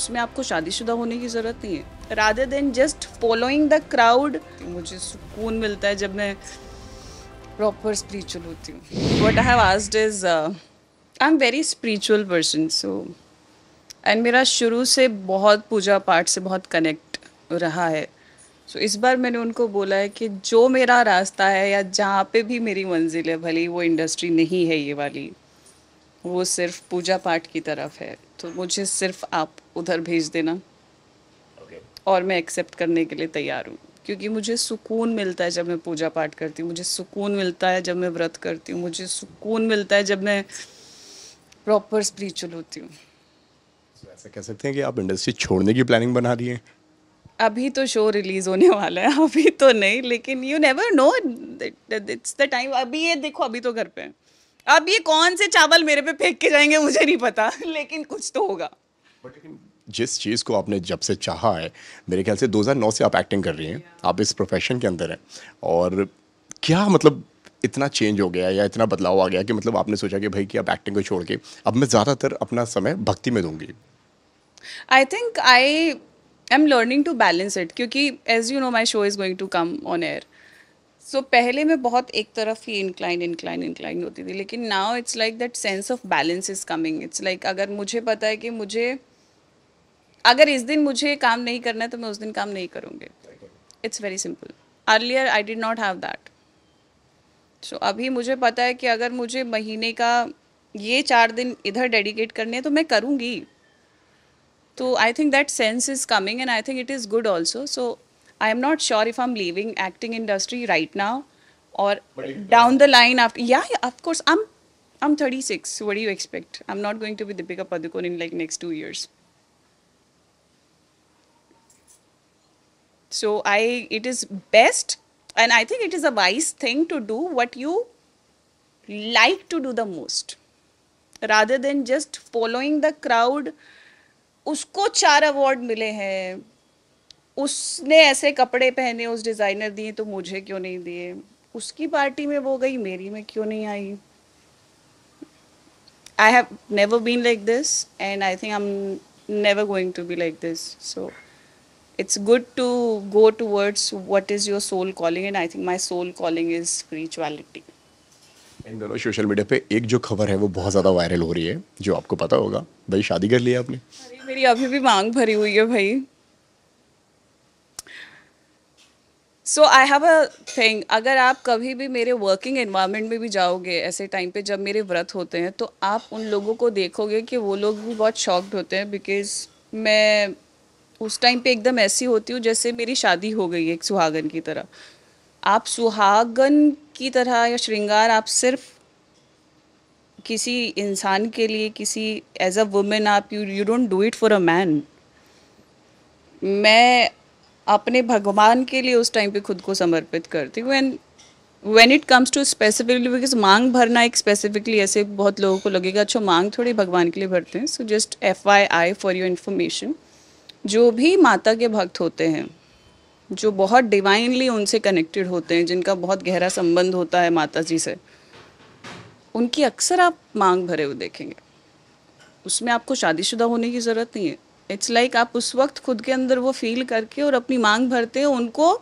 उसमें आपको शादीशुदा होने की ज़रूरत नहीं है। Rather than just following the crowd मुझे सुकून मिलता है जब मैं प्रॉपर स्पिरिचुअल होती हूँ। What I have asked is I am very spiritual person so and मेरा शुरू से बहुत पूजा पाठ से बहुत कनेक्ट रहा है। सो so, इस बार मैंने उनको बोला है कि जो मेरा रास्ता है या जहाँ पे भी मेरी मंजिल है भले वो इंडस्ट्री नहीं है ये वाली वो सिर्फ़ पूजा पाठ की तरफ़ है। तो मुझे सिर्फ़ आप उधर भेज देना। Okay. और मैं एक्सेप्ट करने के लिए तैयार हूँ। क्योंकि मुझे सुकून मिलता है जब मैं पूजा पाठ करती हूँ। मुझे सुकून मिलता है जब मैं व्रत करती हूँ। मुझे सुकून मिलता है जब मैं प्रॉपर स्पिरिचुअल होती हूँ। So, ऐसा कह सकते हैं कि आप इंडस्ट्री छोड़ने की प्लानिंग बना रही हैं? अभी तो शो रिलीज़ होने वाला है। अभी तो नहीं लेकिन you never know it's the time अभी ये देखो अभी तो घर पे है। अब ये कौन से चावल मेरे पे फेंक के जाएँगे मुझे नहीं पता लेकिन कुछ तो होगा। जिस चीज़ को आपने जब से चाहा है मेरे ख्याल से 2009 से आप एक्टिंग कर रही हैं। आप इस प्रोफेशन के अंदर हैं। और क्या मतलब इतना चेंज हो गया या इतना बदलाव आ गया कि मतलब आपने सोचा कि भाई कि अब एक्टिंग को छोड़ के अब मैं ज़्यादातर अपना समय भक्ति में दूँगी? I think I am learning to balance it क्योंकि as you know my show is going to come on air so पहले मैं बहुत एक तरफ़ ही इंक्लाइन इंक्लाइन इंक्लाइन होती थी, लेकिन now it's like that sense of balance is coming it's like अगर मुझे पता है कि मुझे, अगर इस दिन मुझे काम नहीं करना है तो मैं उस दिन काम नहीं करूँगी। It's very simple earlier I did not have that so अभी मुझे पता है कि अगर मुझे महीने का ये चार दिन इधर डेडिकेट करने हैं तो मैं करूँगी। तो I think that sense is coming and I think it is good also so I am not sure if I'm leaving acting industry right now or down the line after. Yeah, yeah, of course. I'm I'm 36. So what do you expect? I'm not going to be Deepika Padukone in like next two years. So I it is best and I think it is a wise thing to do what you like to do the most rather than just following the crowd उसको चार award मिले हैं उसने ऐसे कपड़े पहने उस designer दिए तो मुझे क्यों नहीं दिए? उसकी पार्टी में वो गई मेरी में क्यों नहीं आई? I have never been like this and I think I am never going to be like this so it's good to go towards what is your soul calling and i think my soul calling is spirituality. इन दोनों social media पे एक जो खबर है वो बहुत ज़्यादा वायरल हो रही है जो आपको पता होगा। भाई शादी कर लिया आपने? अरे मेरी अभी भी मांग भरी हुई है भाई। सो आई हैव अ थिंग अगर आप कभी भी मेरे वर्किंग एनवायरनमेंट में भी जाओगे, ऐसे टाइम पे जब मेरे व्रत होते हैं तो आप उन लोगों को देखोगे कि वो लोग भी बहुत शॉक्ड होते हैं बिकॉज़ मैं उस टाइम पे एकदम ऐसी होती हूँ जैसे मेरी शादी हो गई है एक सुहागन की तरह। आप सुहागन की तरह या श्रृंगार आप सिर्फ़ किसी इंसान के लिए, किसी एज अ वुमेन आप you you don't do it for a man मैं अपने भगवान के लिए उस टाइम पे खुद को समर्पित करती हूँ। And when it comes to specifically because मांग भरना एक स्पेसिफिकली ऐसे बहुत लोगों को लगेगा अच्छा मांग थोड़ी भगवान के लिए भरते हैं। So just F I I for your information जो भी माता के भक्त होते हैं, जो बहुत डिवाइनली उनसे कनेक्टेड होते हैं, जिनका बहुत गहरा संबंध होता है माता जी से, उनकी अक्सर आप मांग भरे हुए देखेंगे। उसमें आपको शादीशुदा होने की ज़रूरत नहीं है। इट्स लाइक like आप उस वक्त खुद के अंदर वो फील करके और अपनी मांग भरते हैं, उनको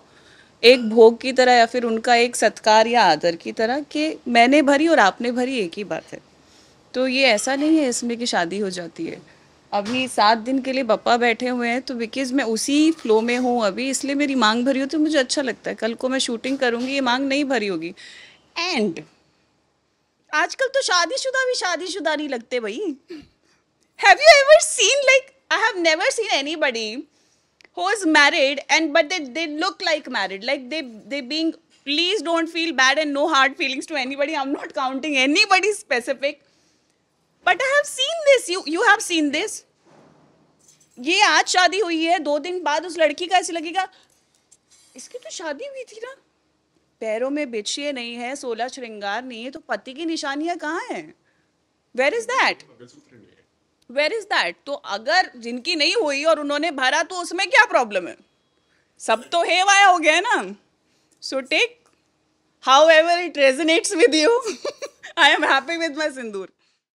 एक भोग की तरह या फिर उनका एक सत्कार या आदर की तरह कि मैंने भरी और आपने भरी एक ही बात है। तो ये ऐसा नहीं है इसमें कि शादी हो जाती है। अभी सात दिन के लिए पप्पा बैठे हुए हैं तो बिकॉज़ मैं उसी फ्लो में हूँ अभी, इसलिए मेरी मांग भरी है मुझे अच्छा लगता है। कल को मैं शूटिंग करूँगी, ये मांग नहीं भरी होगी। एंड आजकल तो शादीशुदा भी शादीशुदा नहीं लगते भाई। Have you ever seen like I have never seen anybody who is married and but they, they look like married. Like they they being please don't feel bad and no hard feelings to anybody. I'm not counting anybody specific. But I have seen this. You you have seen this. ये आज शादी हुई है दो दिन बाद उस लड़की का ऐसे लगेगा इसकी तो शादी हुई थी ना पैरों में बिछिए नहीं है सोलह श्रृंगार नहीं है तो पति की निशानियाँ कहाँ हैं where is that where is that तो अगर जिनकी नहीं हुई और उन्होंने भरा तो उसमें क्या प्रॉब्लम है? सब तो हे वाया हो गया ना? So take however it resonates with you I am happy with my sindoor